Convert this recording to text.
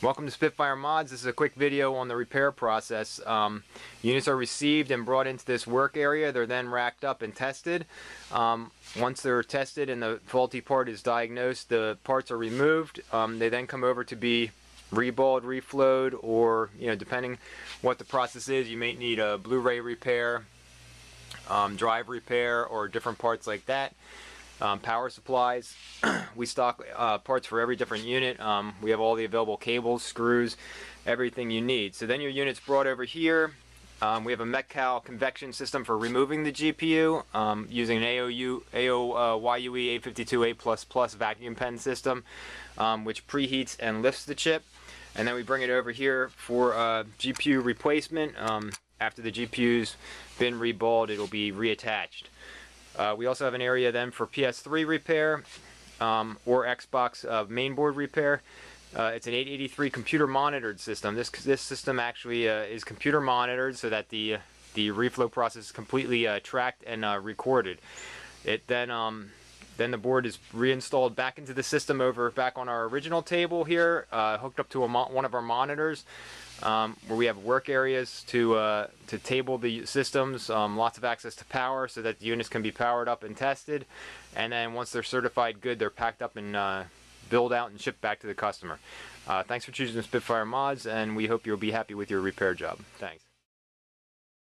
Welcome to Spitfire Mods. This is a quick video on the repair process. Um, units are received and brought into this work area. They're then racked up and tested. Um, once they're tested and the faulty part is diagnosed, the parts are removed. Um, they then come over to be reballed, reflowed, or you know, depending what the process is, you may need a Blu-ray repair, um, drive repair, or different parts like that um, power supplies. we stock uh, parts for every different unit. Um, we have all the available cables, screws, everything you need. So then your unit's brought over here. Um, we have a Metcal convection system for removing the GPU um, using an AOU, AOYUE 852A++ vacuum pen system, um, which preheats and lifts the chip. And then we bring it over here for uh, GPU replacement. Um, after the GPU's been reballed, it'll be reattached. Uh, we also have an area then for PS3 repair um, or Xbox uh, mainboard repair. Uh, it's an 883 computer monitored system. This this system actually uh, is computer monitored so that the the reflow process is completely uh, tracked and uh, recorded. It then um, then the board is reinstalled back into the system over back on our original table here, hooked up to one of our monitors um, where we have work areas to uh, to table the systems, um, lots of access to power so that the units can be powered up and tested, and then once they're certified good, they're packed up and uh, billed out and shipped back to the customer. Uh, thanks for choosing Spitfire Mods, and we hope you'll be happy with your repair job. Thanks.